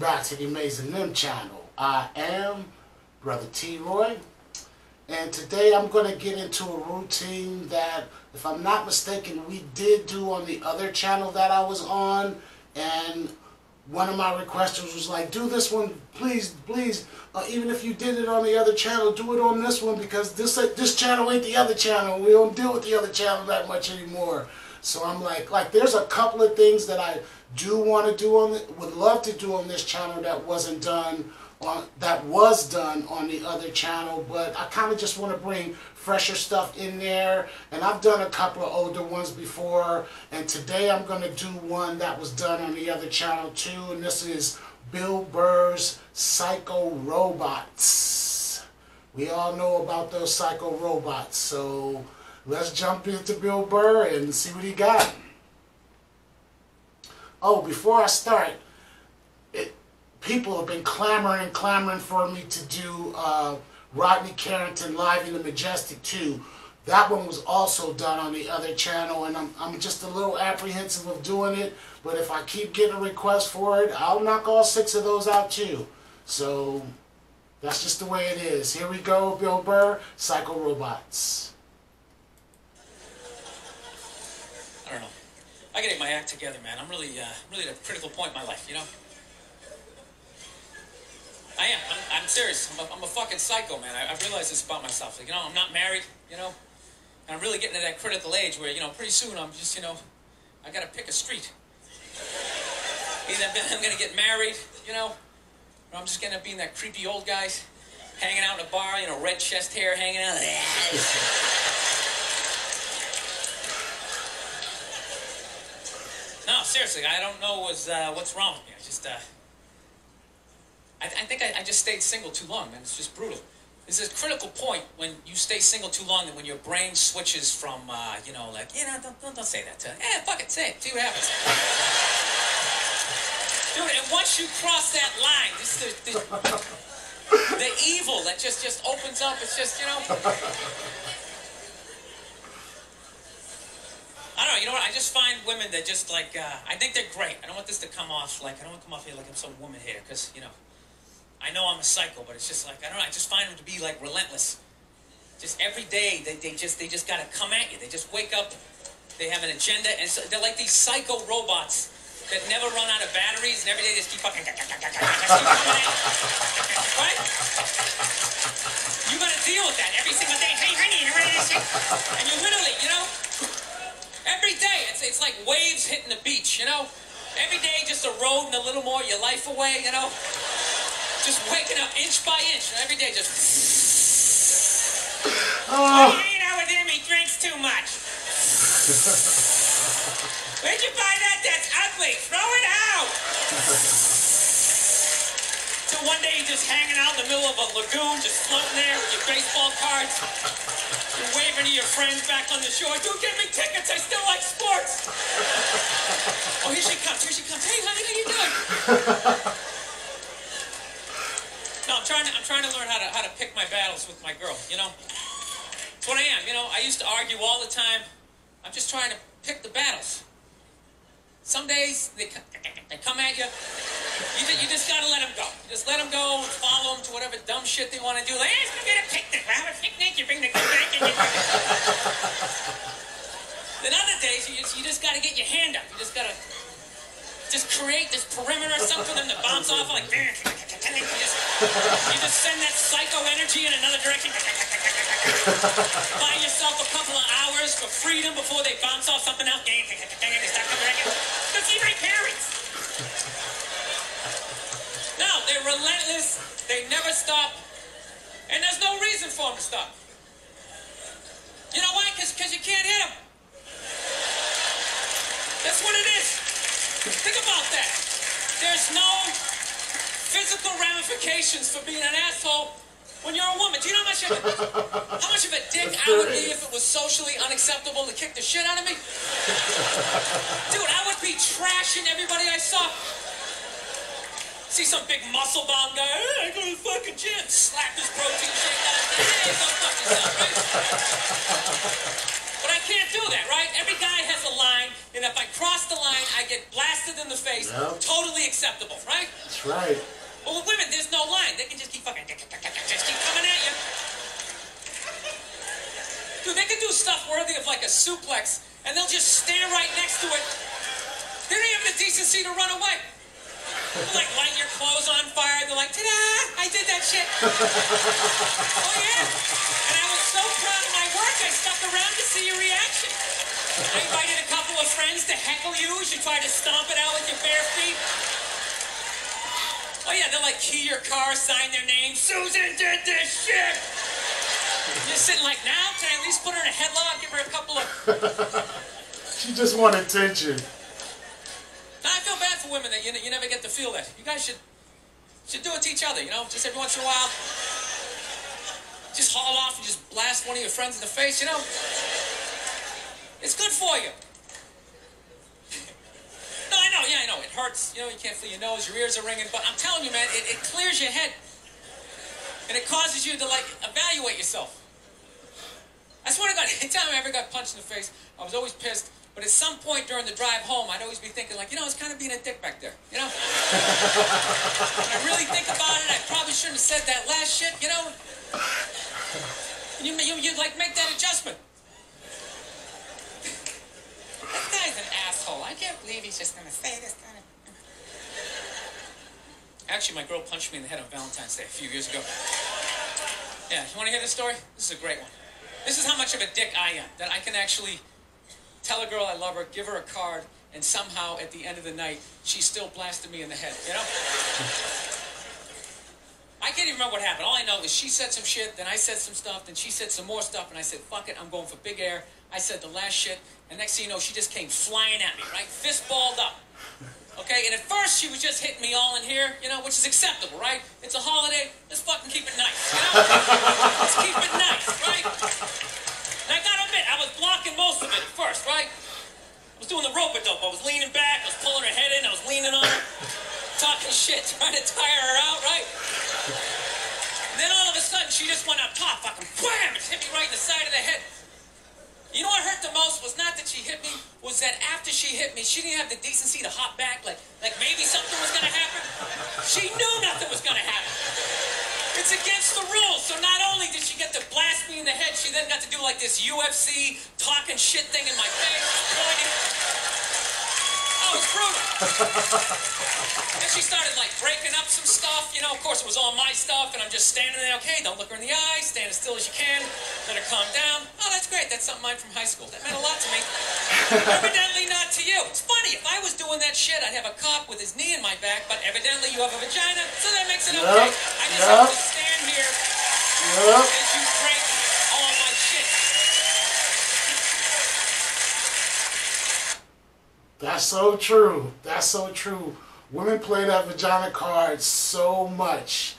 back to the Amazing Nem channel. I am Brother T. Roy, and today I'm going to get into a routine that, if I'm not mistaken, we did do on the other channel that I was on, and one of my requesters was like, do this one, please, please. Uh, even if you did it on the other channel, do it on this one because this this channel ain't the other channel. We don't deal with the other channel that much anymore. So I'm like, like there's a couple of things that I do want to do on, the, would love to do on this channel that wasn't done on, that was done on the other channel, but I kind of just want to bring fresher stuff in there. And I've done a couple of older ones before, and today I'm going to do one that was done on the other channel too, and this is Bill Burr's Psycho Robots. We all know about those Psycho Robots, so let's jump into Bill Burr and see what he got. Oh, before I start, it, people have been clamoring and clamoring for me to do uh, Rodney Carrington live in the Majestic too. That one was also done on the other channel, and I'm, I'm just a little apprehensive of doing it. But if I keep getting requests for it, I'll knock all six of those out too. So that's just the way it is. Here we go, Bill Burr, Psycho Robots. I don't know. I gotta get my act together, man. I'm really, uh, really at a critical point in my life, you know? I am. I'm, I'm serious. I'm a, I'm a fucking psycho, man. I, I realize this about myself. Like, you know, I'm not married, you know? And I'm really getting to that critical age where, you know, pretty soon I'm just, you know, I gotta pick a street. Either I'm gonna get married, you know, or I'm just gonna be in that creepy old guys hanging out in a bar, you know, red chest hair hanging out. No, seriously, I don't know what's, uh, what's wrong with me. I just, uh, I, I think I, I, just stayed single too long, man. It's just brutal. There's a critical point when you stay single too long and when your brain switches from, uh, you know, like, you know, don't, don't, don't say that to, eh, fuck it, say it, see what happens. Dude, and once you cross that line, this the, the, the evil that just, just opens up, it's just, you know. I don't know. You know what? I just find women that just like. Uh, I think they're great. I don't want this to come off like I don't want to come off here like I'm some woman hater because you know, I know I'm a psycho, but it's just like I don't know. I just find them to be like relentless. Just every day they, they just they just gotta come at you. They just wake up. They have an agenda, and so they're like these psycho robots that never run out of batteries, and every day they just keep fucking. Right? You gotta deal with that every single day. Hey, honey, and you literally, you know. It's, like waves hitting the beach, you know? Every day, just eroding a little more your life away, you know? Just waking up inch by inch, and every day just. Oh. you hanging out with him, he drinks too much. Where'd you buy that? That's ugly. Throw it out. So one day you're just hanging out in the middle of a lagoon, just floating there with your baseball cards. You're waving to your friends back on the shore. Dude, give me tickets. I still like sports. oh, here she comes. Here she comes. Hey, honey, how you doing? no, I'm trying to. I'm trying to learn how to how to pick my battles with my girl. You know, it's what I am. You know, I used to argue all the time. I'm just trying to pick the battles. Some days they, they come at you. You, you just gotta let them go. Just let them go and follow them to whatever dumb shit they want to do. Like, hey, let's go get a picnic. We'll have a picnic. You bring the picnic. And you then other days you just, you just gotta get your hand up. You just gotta just create this perimeter or something for them to bounce off like. You just, you just send that psycho energy in another direction. Buy yourself a couple of hours for freedom before they bounce off something else. Go see my parents. They're relentless. They never stop. And there's no reason for them to stop. You know why? Because you can't hit them. That's what it is. Think about that. There's no physical ramifications for being an asshole when you're a woman. Do you know how much of a, how much of a dick I would be if it was socially unacceptable to kick the shit out of me? Dude, I would be trashing everybody I saw. See some big muscle bound guy, hey, I go to the fucking gym, slap his protein shake out of hey, go fuck yourself, right? But I can't do that, right? Every guy has a line And if I cross the line, I get blasted in the face. Yep. Totally acceptable, right? That's right. But with women, there's no line. They can just keep fucking, just keep coming at you. Dude, they can do stuff worthy of like a suplex, and they'll just stand right next to it. They don't even have the decency to run away. Like light your clothes on fire. They're like, ta-da! I did that shit. oh yeah. And I was so proud of my work, I stuck around to see your reaction. I invited a couple of friends to heckle you as you try to stomp it out with your bare feet. Oh yeah, they'll like key your car, sign their name. Susan did this shit. You're sitting like, now can I at least put her in a headlock, give her a couple of. She just wanted attention. Women that you, you never get to feel that. You guys should should do it to each other, you know, just every once in a while. Just haul off and just blast one of your friends in the face, you know. It's good for you. No, I know, yeah, I know. It hurts, you know, you can't feel your nose, your ears are ringing, but I'm telling you, man, it, it clears your head. And it causes you to, like, evaluate yourself. I swear to God, anytime I ever got punched in the face, I was always pissed. But at some point during the drive home, I'd always be thinking, like, you know, it's kind of being a dick back there, you know? when I really think about it, I probably shouldn't have said that last shit, you know? And you, you, you'd, like, make that adjustment. That guy's an asshole. I can't believe he's just gonna say this kind of. Actually, my girl punched me in the head on Valentine's Day a few years ago. Yeah, you want to hear this story? This is a great one. This is how much of a dick I am that I can actually tell a girl I love her, give her a card, and somehow at the end of the night, she still blasted me in the head. You know? I can't even remember what happened. All I know is she said some shit, then I said some stuff, then she said some more stuff, and I said, fuck it, I'm going for big air. I said the last shit, and next thing you know, she just came flying at me, right? Fist balled up. Okay, and at first she was just hitting me all in here, you know, which is acceptable, right? It's a holiday, let's fucking keep it nice, you know? let's keep it nice, right? And I gotta admit, I was blocking most of it at first, right? I was doing the rope a dope. I was leaning back, I was pulling her head in, I was leaning on her, talking shit, trying to tire her out, right? And then all of a sudden, she just went up top, fucking wham! It hit me right in the side of the head. You know what hurt the most was not that she hit me, was that after she hit me, she didn't have the decency to hop back, like like maybe something was gonna happen. She knew nothing was gonna happen. It's against the rules. So not only did she get to blast me in the head, she then got to do like this UFC talking shit thing in my face, pointing. Oh, it was brutal. Then she started like breaking up some stuff. You know, of course it was all my stuff, and I'm just standing there. Okay, don't look her in the eye. Stand as still as you can. Let her calm down. Oh, that's great. That's something mine from high school. That meant a lot to me. evidently to you. It's funny. If I was doing that shit, I'd have a cop with his knee in my back. But evidently you have a vagina, so that makes it Yep, okay. I just yep. have to stand here Yep. as you break all my shit. That's so true. That's so true. Women play that vagina card so much,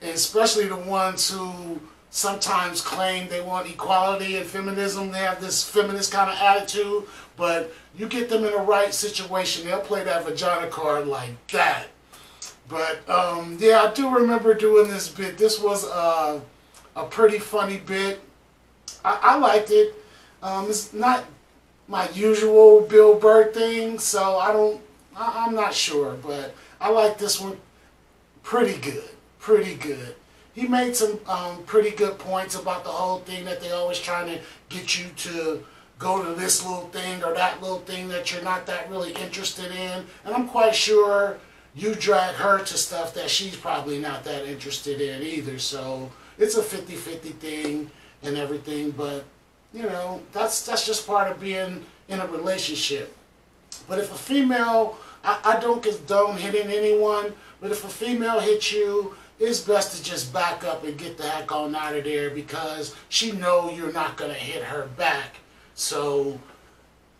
and especially the ones who sometimes claim they want equality and feminism. They have this feminist kind of attitude, but you get them in the right situation, they'll play that vagina card like that. But um, yeah, I do remember doing this bit. This was a, a pretty funny bit. I, I liked it. Um, it's not my usual Bill Burr thing, so I don't. I, I'm not sure, but I like this one pretty good. Pretty good. He made some um, pretty good points about the whole thing that they always trying to get you to go to this little thing or that little thing that you're not that really interested in. And I'm quite sure you drag her to stuff that she's probably not that interested in either. So it's a 50-50 thing and everything, but you know, that's that's just part of being in a relationship. But if a female, I, I don't condone hitting anyone, but if a female hits you, it's best to just back up and get the heck on out of there because she know you're not gonna hit her back. So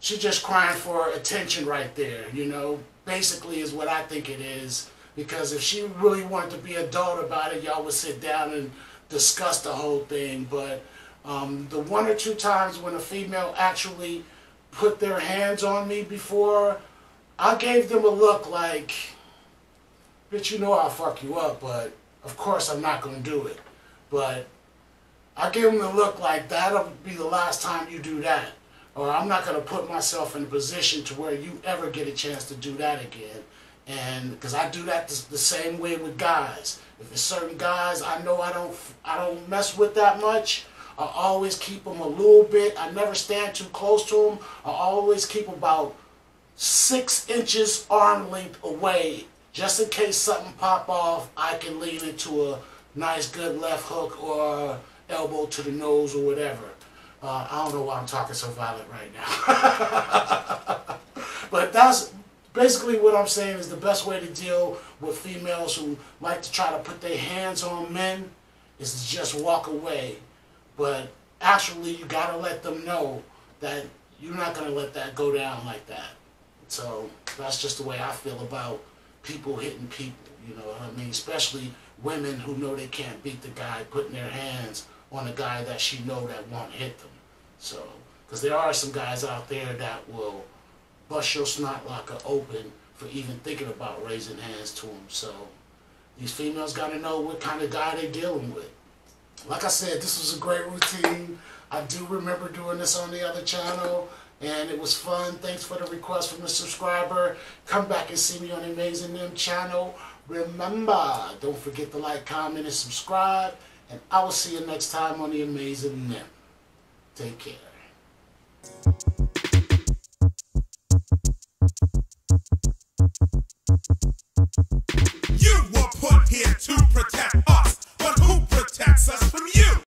she's just crying for attention right there, you know. Basically is what I think it is. Because if she really wanted to be adult about it, y'all would sit down and discuss the whole thing. But um, the one or two times when a female actually put their hands on me before, I gave them a look like, bitch, you know I'll fuck you up, but of course I'm not gonna do it. But I gave them the look like that'll be the last time you do that. or I'm not gonna put myself in a position to where you ever get a chance to do that again. And because I do that the, the same way with guys. If there's certain guys I know I don't I don't mess with that much, I always keep them a little bit. I never stand too close to them. I always keep about six inches arm length away, just in case something pop off. I can lean into a nice good left hook or elbow to the nose or whatever. Uh, I don't know why I'm talking so violent right now. but that's basically what I'm saying is the best way to deal with females who like to try to put their hands on men is to just walk away. But actually, you gotta let them know that you're not gonna let that go down like that. So that's just the way I feel about people hitting people. You know what I mean? Especially women who know they can't beat the guy putting their hands on a guy that she know that won't hit them. So, because there are some guys out there that will bust your snot locker open for even thinking about raising hands to them. So, these females got to know what kind of guy they're dealing with. Like I said, this was a great routine. I do remember doing this on the other channel, and it was fun. Thanks for the request from the subscriber. Come back and see me on the Amazing Nem channel. Remember, don't forget to like, comment, and subscribe. And I will see you next time on the Amazing Nem. Take care. You were put here to protect us, but who protects us from you?